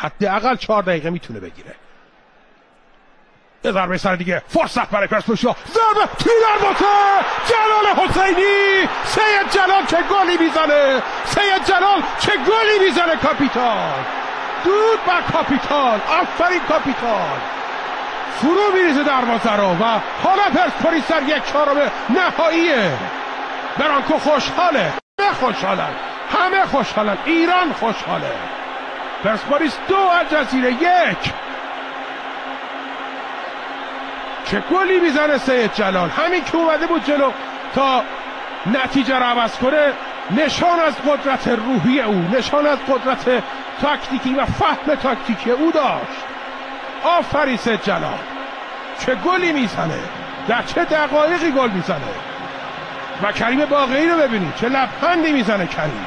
حداقل چهار دقیقه می‌تونه بگیره. یه ضربه سر دیگه. فرصت برای پرسپولیس ضربه توی دروازه جلال حسینی. سید جلال چه گلی می‌زنه؟ سید جلال چه گلی می‌زنه کاپیتان؟ دود بر کاپیتان. آفرین کاپیتان. فرو میریزه دروازه رو و حالا پرسپولیس در یک چهارم نهاییه. برانکو خوشحاله. همه خوشحالن. همه خوشحالن. ایران خوشحاله. پرسپولیس دو الجزیره یک. چه گلی می‌زنه سید جلال؟ همین که اومده بود جلو تا نتیجه رو عوض کنه نشان از قدرت روحی او نشان از قدرت تاکتیکی و فهم تاکتیکی او داشت. آفرین سید جلال. چه گلی می‌زنه؟ در چه دقایقی گل می‌زنه؟ و کریم باقی رو ببینید. چه لبخندی می‌زنه کریم.